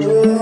Yeah.